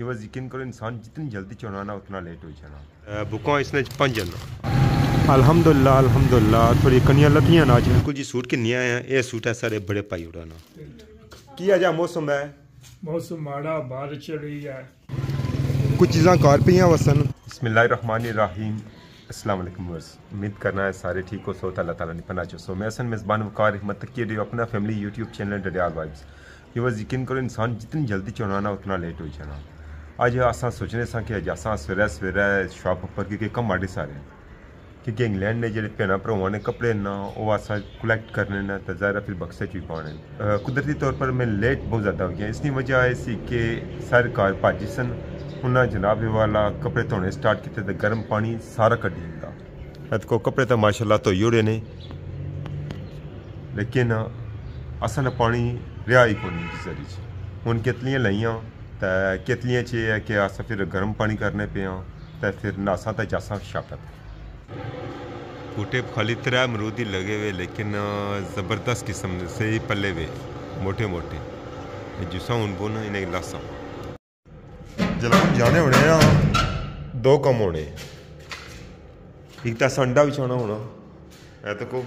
ये बस यकीन करो इंसान जितनी जल्दी चलाना उतना लेट हो जाना। बुकों इसने पंज जाना अल्हम्दुलिल्लाह अल्हम्दुलिल्लाह थोड़ी कनियाँ लतियाँ ना आज बिल्कुल जी सूट किन्नी आए हैं? ये सूट है सारे बड़े पाई उड़ाना की अजा मौसम है? मौसम माड़ा बारिश चल रही है। कुछ चीज़ां कार पियाँ वसन। बसमीम अस्सलाम वालेकुम वर्स उम्मीद करना है सारे ठीक हो सो अल्लाह ताला ने पना सो मैं हसन मेज़बान वकार हिम्मत तक की अपना family YouTube channel Dadyal vibes ये बस यकीन करो इंसान जितनी जल्दी चलाना उतना लेट हो जाना। अज अस सोचने सा कि अज अस सवेरै सवेरै शॉप उप्पर क्योंकि घम्मा ढी सारे कि इंग्लैंड ने जेह्ड़े भैनां भ्रावां ने कपड़े न, ओह् अस कलैक्ट करने न, ते फिर बक्से च बी पाने न। कुदरती तौर पर में लेट बहुत ज़्यादा हो गया इसकी वजह ऐसी कि सारे घर भाजी सन उन्ना जनाब वाला कपड़े धोने स्टार्ट कीते ते गर्म पानी सारा कटी जंदा को कपड़े तो माशाला धोई ओड़े ने। लेकिन असन पानी रेहा ही कोनी इस हूँ केतलियाँ लाइया तो केतलियाँ च है कि अस फिर गर्म पानी करने पे तो फिर नासा तो जासा शापत बूटे खाली त्रै अमरूद ही लगे हुए लेकिन ज़बरदस्त किस्म से ही पल्ले हुए मोटे मोटे जुसा हूँ बोन इन्हें लासा जनाब जाने होने दो कम होने एक तो अंडा बिछाना होना है तो को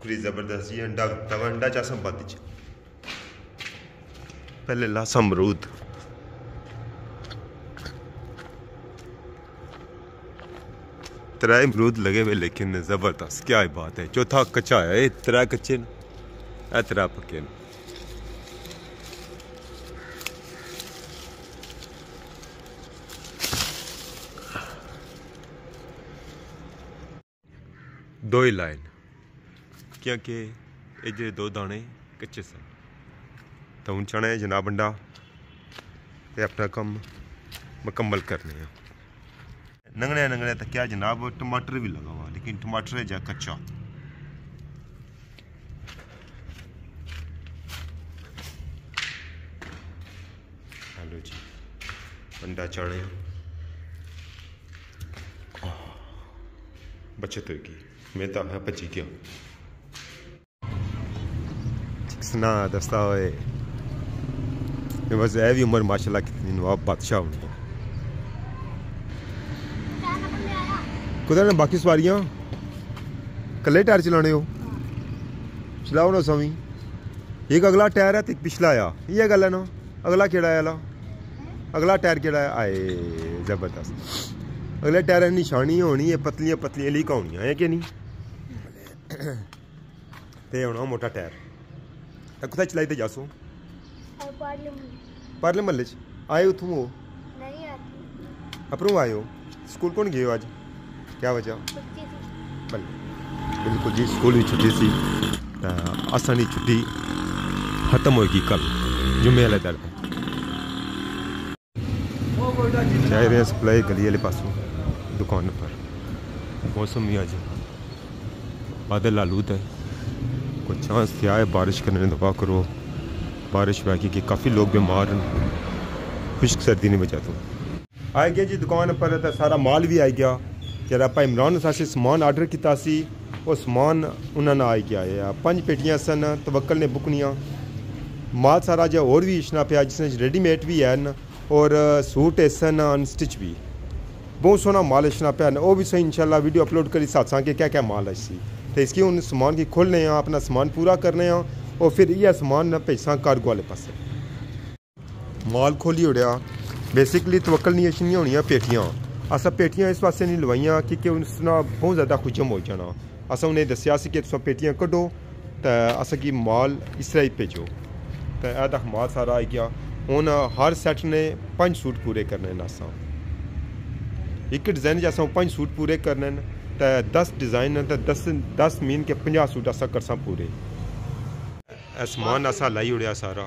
कुड़ी ज़बरदस्त जी अंडा तवा अंडा चासा बद पहले लासा अमरूद त्रै अमरूद लगे हुए, लेकिन ज़बरदस्त, क्या बात है। चौथा कच्चा है त्रै कच्चे न। त्रै पक्के न। दो ही लाइन। क्योंकि ये जो दो दाने कच्चे सन। तो हूँ चाहना है, जनाब अंडा, ते अपना कम, मुकम्मल करने नंगने नंगने तक क्या जनाब, टमाटर भी लगा लेकिन टमाटर है जा कच्चा। हेलो जी, अंडा चाड़े बचत होगी। मैं तो भजी गया। सुना दस्ता होए बस है भी उम्र माशाल्लाह कितनी नवाब बादशाह होने कुछ ने बाकी सवारियाँ? कल्ले टायर चलाने हो? चलाओ ना स्वामी। एक अगला टायर है तो पिछला आया। ये गल है ना। अगला केड़ा आया अगला टायर केड़ा है आए, ज़बरदस्त। अगले टायर निशानी होनी है पतलियाँ पतलियाँ लीक होनी है कि नहीं? ते होना मोटा टायर। कुत्थै चलाई ते जासो? परले महल्ले च? आए उत्थूं हो अपनों आए। हो? स्कूल कौन गए अज क्या वजह? बिल्कुल जी स्कूल की छुट्टी सी। असानी छुट्टी खत्म होगी कल। जुम्मे वाले दिन जा रहे हैं सप्लाई गली वाले पासों दुकान पर मौसम भी अज बादल आलूद है कोई चांस क्या है बारिश करने दफ़ा करो। बारिश बाकी कि काफ़ी लोग बीमार हैं। खुश्क सर्दी ने वजह तो। आ गया जी दुकान पर तो सारा माल भी आई गया। जरा आप इमरान अस समान आर्डर किया समान उन्होंने आई गया है। पंज पेटियाँ सन, तवक्कल ने बुकनियाँ माल सारा जो और भी इशना पाया जिस रेडीमेड भी है और सूट सन अनस्टिच भी। बहुत सोहना माल इशना पाया वो भी सही, इंशाल्लाह वीडियो अपलोड करी साथ कि क्या क्या माल अच्छी तो इसकी हूँ समान की खोलने अपना समान पूरा करने और फिर यह समान भेजा कारगो वाले पास। माल खोली उड़िया। बेसिकली तवक्कल नहीं अच्छी होनी पेटियाँ। अस पेटियाँ इस पास नहीं लवाइया क्योंकि उसना बहुत ज़्यादा खुजम हो जाना। अस उन्हें दसिया कि तुम पेटियाँ कड्डो तो अस की माल इस ही भेजो। तो तक माल सारा आई गया। हूँ हर सैट ने पंज सूट पूरे करने न असा एक डिज़ाइन अस पंज सूट पूरे करने दस डिज़ाइन दस दस मीन के पंजा सूट अस करसा पूरे। समान असा लाई उड़िया सारा।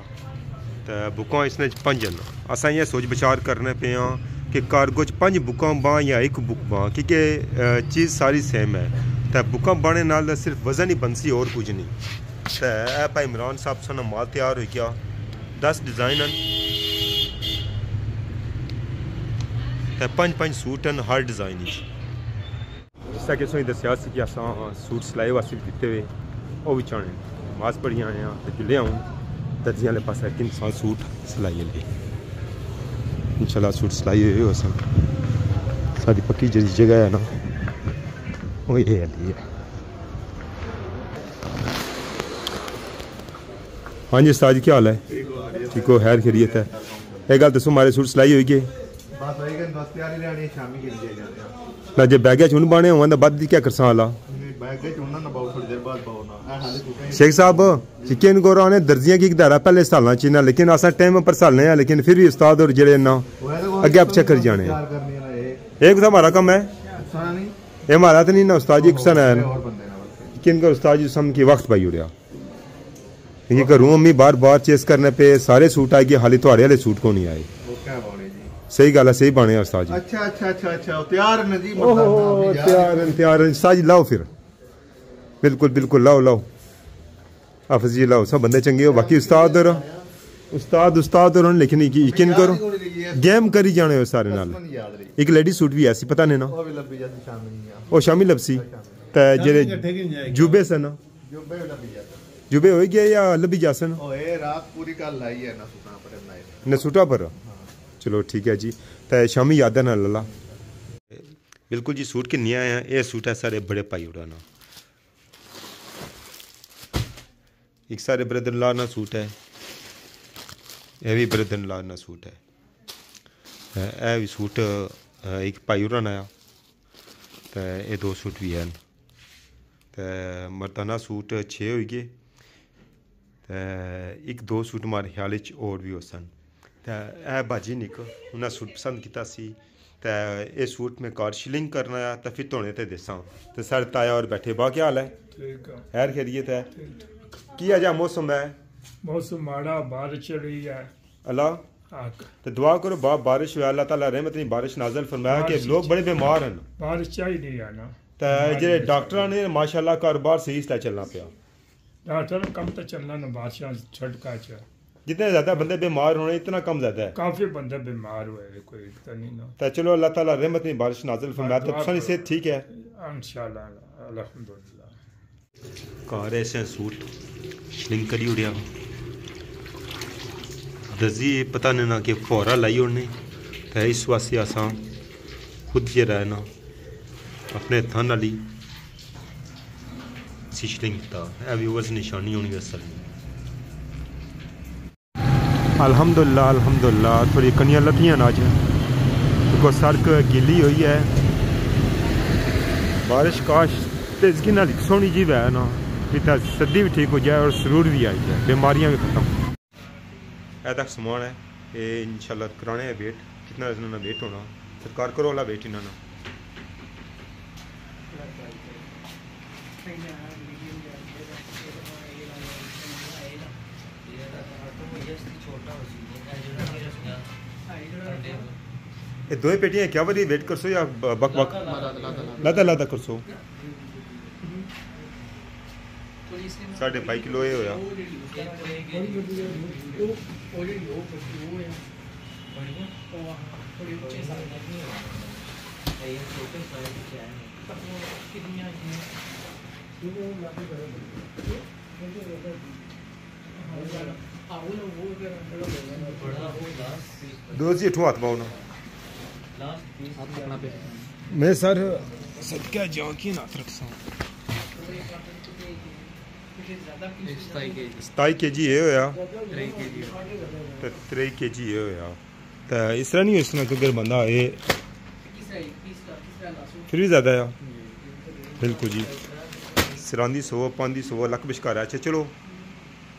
तो बुकां इसने पंज न। असा इ'यां सोच विचार करने पे हाँ कि कार्गो च पंज बुकां बां या एक बुक बां, क्योंकि चीज़ सारी सेम है। तो बुकां बाने नाल सिर्फ़ वज़न ही बनसी और कुछ नहीं। तो ए भाई इमरान साहब सन माल तैयार हो गया। दस डिज़ाइन तो पंज सूट हैं हर डिज़ाइन जिस तरह कि दस्सेआ कि असां सूट सिलाई वास्ते दित्ते हुए, ओह् बी चाने मास पढ़ी आए हैं तो जुले आऊँ दर्जियां वाले पास किन साल सूट सिलाई ले इंशाल्लाह सूट सिलाई हुई हो सन सारी पक्की जी जगह है ना वो ये हली है हाँ जी उस्ताद जी क्या हाल है ठीक हो खैर खैरियत है एक गल दसो मारे सूट सिलाई होई गए ਬਸ ਹੋਈ ਗਏ ਬਸ ਤਿਆਰੀ ਰਹਿਣੀ ਸ਼ਾਮੀ ਗਿਰ ਜਾਏਗਾ ਨਾ ਜੇ ਬਹਿ ਗਿਆ ਚੁਣ ਬਾਣੇ ਹੋਵਾਂ ਤਾਂ ਵੱਧ ਦੀ ਕੀ ਕਰਸਾਂ ਵਾਲਾ ਬੈਗ ਦੇ ਚੁਣਨਾ ਨਾ शेख साहब चिकन गोरा ने दर्जियां की दारा पहले सालां च ना लेकिन असा टाइम पर सालने हैं लेकिन फिर भी उस्ताद और जेड़े ना अग्गे पिछे कर जाने ਤਿਆਰ ਕਰਨੀ ਹੈ ਨਾ ਇਹ एक तो हमारा कम है ਸਾਰਾ ਨਹੀਂ ये हमारा तो नहीं ना उस्ताद जी गुस्सा ना है ਹੋਰ ਬੰਦੇ ਨਾਲ ਬਸ चिकन का उस्ताद जी सम की वक्त पाई उड़िया ये घरों अम्मी बार बार चेस करने पे सारे सूट आए कि हाली थोड़े वाले सूट को नहीं आए ਉਹ ਕਿਆ ਬੋਲੇ ਜੀ सही गल है सही बने हैं उस्ताद जी ਅੱਛਾ ਅੱਛਾ ਅੱਛਾ ਅੱਛਾ ਉਹ ਤਿਆਰ ਨੇ ਜੀ ओहो तैयार हैं, तैयार हैं। उस्ताद जी लाओ फिर बिल्कुल बिल्कुल लाओ लाओ हाफिजी उस बंदे चंगे हो बाकी उस्ताद और उस्ताद उस्ताद और लेकिन यकीन करो गेम करी जाने हो सारे नाल। एक लेडी सूट भी ऐसी पता नहीं ना। ओ शामी लबसी ते जेरे जुबे सन जुबे हो गया या लबी जासन नसूटा पर चलो ठीक है जी। तो शामी याद ना लला बिल्कुल जी सूट किन्निया आया ये सूट है सारे बड़े पाई उड़ाना एक इकसार बरदनला ना सूट है। यह भी बरदनला ना सूट है। यह भी सूट एक भाई होर आया। तो ये दो सूट भी हैन तो मर्दाना सूट छे होई गे। तो एक दो सूट मारे ख्याल च भी हो सन तो यह बाजी निक उन्हें सूट पसंद किया सी। तो ये सूट में कार शिलिंग करना आया तो फिर धोने तो दसा। तो साढ़े ताया और बैठे बा क्या हाल है? खैर खेरिए तो। ਕੀ ਅਜਾ ਮੌਸਮ ਹੈ मौसम माड़ा बारिश चल रही है ਅੱਲਾ आक ਤੇ दुआ करो बा बारिश हुआ अल्लाह ताला रहमत नी बारिश नाज़िल फरमाया कि बारिश लोग बड़े बीमार हैं बारिश चाहिए है ना ਤੇ ਜਿਹੜੇ ਡਾਕਟਰਾਂ ਨੇ ਮਾਸ਼ਾਅੱਲਾ ਕਾਰੋਬਾਰ ਸਹੀ ਸਤਾ ਚੱਲਣਾ ਪਿਆ डॉक्टर कम तो चलना ना बादशाह छटका च जितने ज्यादा बंदे बीमार होने इतना कम ज्यादा है काफी बंदे बीमार हुए कोई इतना नहीं ना तो चलो अल्लाह ताला रहमत नी बारिश नाज़िल फरमाया तो सारी सेहत ठीक है इंशाल्लाह अल्हम्दुलिल्लाह कार ऐसे सूट लिंक करी उड़िया। दर्जी पता नहीं ना कि फुहरा लाई उड़ने। तो इस वास्ते अस खुद जे रहना, अपने हथां नाली सिशलिंग कीता है व्यूवर्स, निशानी होनी असल अलहमदुल्ला अलहमदुल्ला थोड़ी कनियाँ लभियाँ ना अज सड़क गिली हुई है। बारिश काश तो इसकी ना सोहनी जी है ना इतना सर्दी भी ठीक हो जाए और सरूर भी आई जाए बीमारियाँ भी खत्म ऐसा समान है ये इनशाला कराने है वेट कितना इन्होंने वेट होना सरकार करो वाला वेट इन्होंने ये दो पेटियाँ क्या वाली वेट कर सो या बक बक लादा लादा कर सो 5.5 ਕਿਲੋ ਇਹ ਹੋਇਆ। दो जी ठू हाथ पाओ ना मैं सर सद क्या जाओ की ना 27 ਕੇਜੀ ਇਹ ਹੋਇਆ ਤੇ 3 ਕੇਜੀ ਇਹ ਹੋਇਆ ਤਾਂ ਇਸ ਤਰ੍ਹਾਂ ਨਹੀਂ ਇਸ ਤਰ੍ਹਾਂ ਕਿ ਅਗਰ ਬੰਦਾ ਇਹ ਫਿਰ ਵੀ ਜ਼ਿਆਦਾ ਆ ਬਿਲਕੁਲ ਜੀ ਸਿਰਾਂ ਦੀ 100 ਪੰਜ ਦੀ 100 ਲੱਖ ਵਿਚਕਾਰ ਅੱਛਾ ਚਲੋ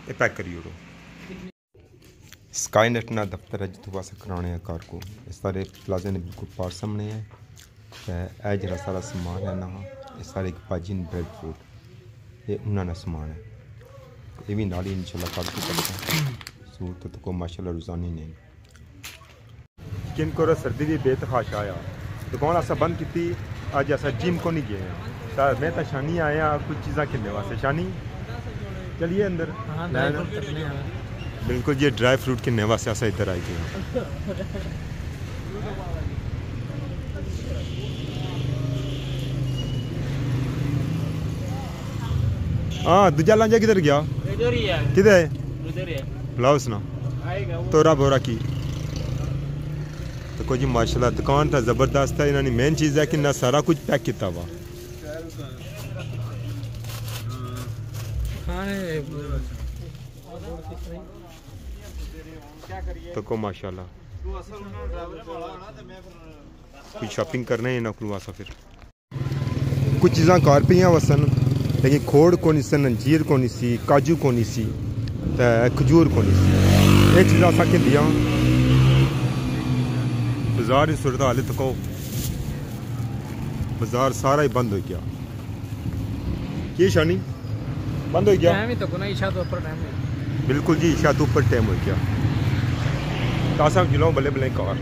ਇਹ ਪੈਕ ਕਰੀ ਉੜੋ ਸਕਾਈਨੈਟ ਨਾ ਦਫ਼ਤਰ ਹੈ ਜਿੱਥੋਂ ਵਾਸਤੇ ਕਰਾਉਣੇ ਆ ਕਾਰ ਕੋ ਇਸ ਸਾਰੇ ਪਲਾਜ਼ੇ ਨੇ ਬਿਲਕੁਲ ਪਾਰ ਸਾਹਮਣੇ ਹੈ ਤੇ ਇਹ ਜਿਹੜਾ ਸਾਰਾ ਸਮਾਨ ਹੈ ਨਾ ਇਹ ਸਾਰੇ ਇੱਕ ਭਾਜੀ ਨੇ ਬ੍ਰੈਡ ये उन्होंने समान है ये भी नाल ही इंशाल्लाह कल करते हैं सूरत तो को माशाल्लाह रोजानी ने किन को सर्दी भी बेतहाशा आया? तो दुकान असा बंद की अज अस जिम को नहीं गए मैं तो शानी आया कुछ चीज़ा खेलने वास्ते। शानी? चलिए अंदर। बिल्कुल ये ड्राई फ्रूट खेलने वास्ते अस इधर आई गए हाँ दूजा लांजा किधर गया? किधर है? लाओ सुना तो रब हो रखी तो जी माशाल्लाह दुकान था ज़बरदस्त है इन्होंने मेन चीज़ है कि ना सारा कुछ पैक किया हुआ। तो को माशाल्लाह। शॉपिंग करने ना कोल फिर? कुछ चीज़ा घर पे वसन लेकिन खोड़ कोनी सी अंजीर कोनी सी काजू कोनी सी खजूर कोनी सी। ये चीज़ा असांखे दिया। बाज़ार जी सूरत हाल तको बाज़ार सारा ही बंद हो गया। शानी बंद हो गया। बिल्कुल जी ईशा तो ऊपर टाइम हो गया। तासा जिलो भले भले कार।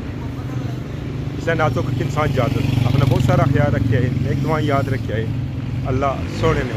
इसलिए ना तो इंसान याद अपना बहुत सारा ख्याल रखे है एक दुआ याद रखे है। अल्लाह सोने ने